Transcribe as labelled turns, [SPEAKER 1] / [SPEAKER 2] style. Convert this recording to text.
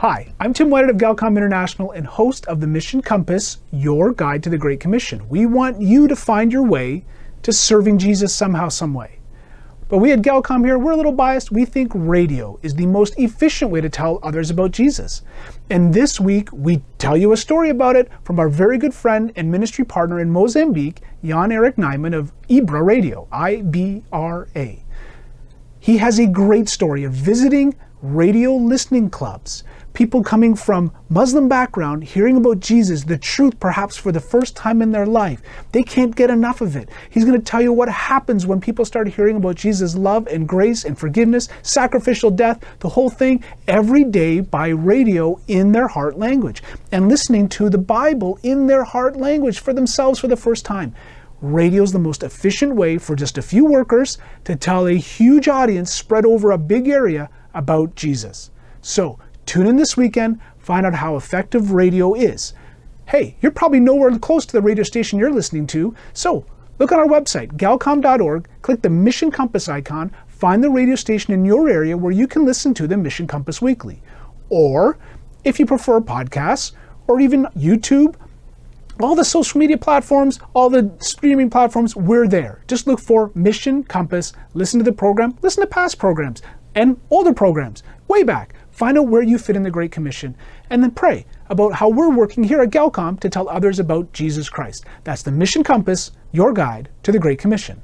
[SPEAKER 1] Hi, I'm Tim White of Galcom International and host of the Mission Compass, your guide to the Great Commission. We want you to find your way to serving Jesus somehow, some way. But we at Galcom here, we're a little biased. We think radio is the most efficient way to tell others about Jesus. And this week, we tell you a story about it from our very good friend and ministry partner in Mozambique, Jan Erik Nyman of Ibra Radio, I B R A. He has a great story of visiting radio listening clubs, people coming from Muslim background hearing about Jesus, the truth perhaps for the first time in their life. They can't get enough of it. He's going to tell you what happens when people start hearing about Jesus' love and grace and forgiveness, sacrificial death, the whole thing every day by radio in their heart language and listening to the Bible in their heart language for themselves for the first time radio is the most efficient way for just a few workers to tell a huge audience spread over a big area about Jesus. So, tune in this weekend, find out how effective radio is. Hey, you're probably nowhere close to the radio station you're listening to, so look on our website, galcom.org, click the Mission Compass icon, find the radio station in your area where you can listen to the Mission Compass Weekly. Or, if you prefer podcasts, or even YouTube, all the social media platforms, all the streaming platforms, we're there. Just look for Mission Compass, listen to the program, listen to past programs and older programs, way back. Find out where you fit in the Great Commission, and then pray about how we're working here at Galcom to tell others about Jesus Christ. That's the Mission Compass, your guide to the Great Commission.